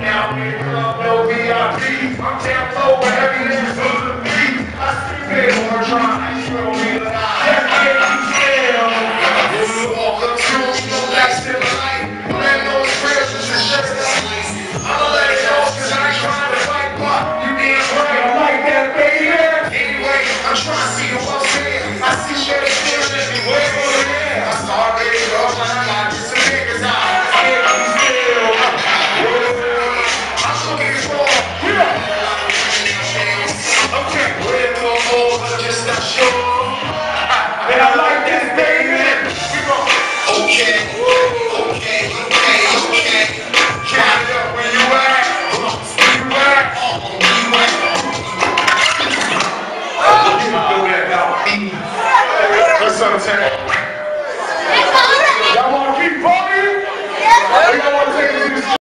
Now we love no VIP. I'm down low where everything is not. And I like this, baby. Okay, okay, okay, okay. It up where you at. Where you at? Where you at? What you do that about me? What's up, Tam? Y'all wanna keep partying?